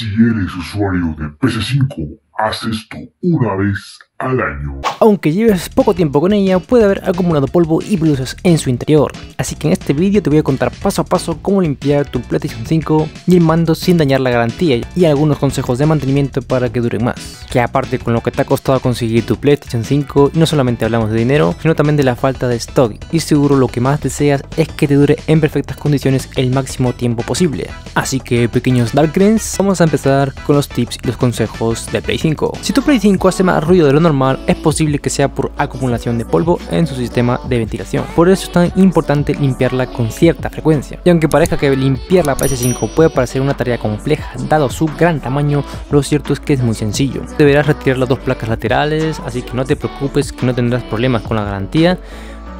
Si eres usuario de PS5, haz esto una vez al año. Aunque lleves poco tiempo con ella, puede haber acumulado polvo y blusas en su interior. Así que en este vídeo te voy a contar paso a paso cómo limpiar tu PlayStation 5 y el mando sin dañar la garantía y algunos consejos de mantenimiento para que dure más. Que aparte con lo que te ha costado conseguir tu PlayStation 5, no solamente hablamos de dinero, sino también de la falta de stock. Y seguro lo que más deseas es que te dure en perfectas condiciones el máximo tiempo posible. Así que pequeños Darkrens, vamos a empezar con los tips y los consejos de Play 5. Si tu Play 5 hace más ruido de lo normal, es posible que sea por acumulación de polvo en su sistema de ventilación. Por eso es tan importante limpiarla con cierta frecuencia. Y aunque parezca que limpiar la PS5 puede parecer una tarea compleja dado su gran tamaño, lo cierto es que es muy sencillo. Deberás retirar las dos placas laterales, así que no te preocupes que no tendrás problemas con la garantía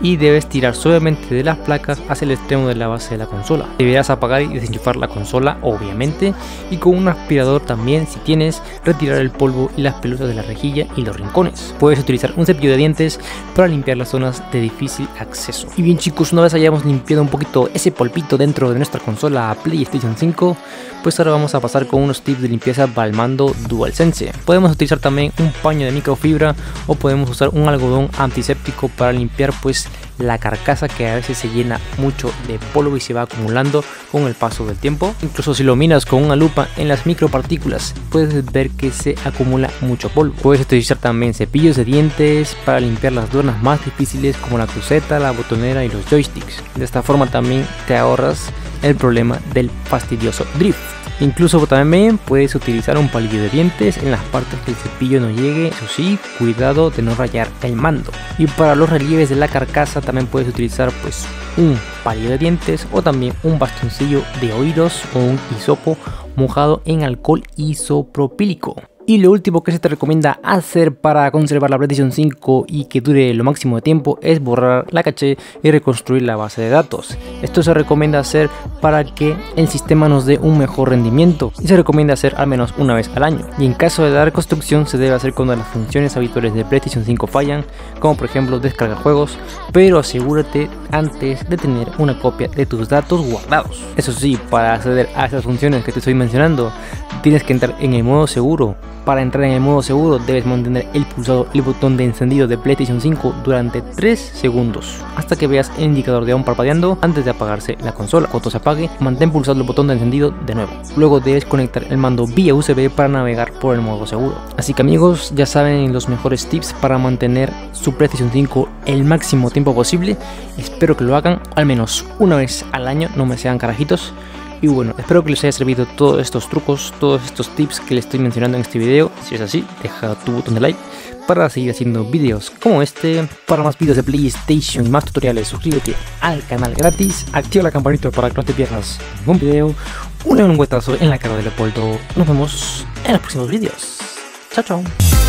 y debes tirar suavemente de las placas hacia el extremo de la base de la consola. Deberás apagar y desenchufar la consola obviamente y con un aspirador también si tienes retirar el polvo y las pelusas de la rejilla y los rincones. Puedes utilizar un cepillo de dientes para limpiar las zonas de difícil acceso. Y bien chicos, una vez hayamos limpiado un poquito ese polvito dentro de nuestra consola PlayStation 5, pues ahora vamos a pasar con unos tips de limpieza para DualSense. Podemos utilizar también un paño de microfibra o podemos usar un algodón antiséptico para limpiar pues la carcasa que a veces se llena mucho de polvo y se va acumulando con el paso del tiempo. Incluso si lo miras con una lupa en las micropartículas puedes ver que se acumula mucho polvo. Puedes utilizar también cepillos de dientes para limpiar las zonas más difíciles como la cruceta, la botonera y los joysticks. De esta forma también te ahorras el problema del fastidioso drift. Incluso también puedes utilizar un palillo de dientes en las partes que el cepillo no llegue, eso sí, cuidado de no rayar el mando. Y para los relieves de la carcasa también puedes utilizar pues un palillo de dientes o también un bastoncillo de oídos o un hisopo mojado en alcohol isopropílico. Y lo último que se te recomienda hacer para conservar la PlayStation 5 y que dure lo máximo de tiempo es borrar la caché y reconstruir la base de datos. Esto se recomienda hacer para que el sistema nos dé un mejor rendimiento y se recomienda hacer al menos una vez al año. Y en caso de la reconstrucción se debe hacer cuando las funciones habituales de PlayStation 5 fallan, como por ejemplo descargar juegos, pero asegúrate antes de tener una copia de tus datos guardados. Eso sí, para acceder a esas funciones que te estoy mencionando, tienes que entrar en el modo seguro para entrar en el modo seguro debes mantener el pulsado el botón de encendido de PlayStation 5 durante 3 segundos hasta que veas el indicador de aún parpadeando antes de apagarse la consola. Cuando se apague, mantén pulsado el botón de encendido de nuevo. Luego debes conectar el mando vía USB para navegar por el modo seguro. Así que amigos, ya saben los mejores tips para mantener su PlayStation 5 el máximo tiempo posible. Espero que lo hagan al menos una vez al año, no me sean carajitos. Y bueno, espero que les haya servido todos estos trucos, todos estos tips que les estoy mencionando en este video. Si es así, deja tu botón de like para seguir haciendo vídeos como este. Para más vídeos de PlayStation y más tutoriales, suscríbete al canal gratis, activa la campanita para que no te pierdas ningún video. Un guetazo en la cara de Leopoldo. Nos vemos en los próximos vídeos. Chao, chao.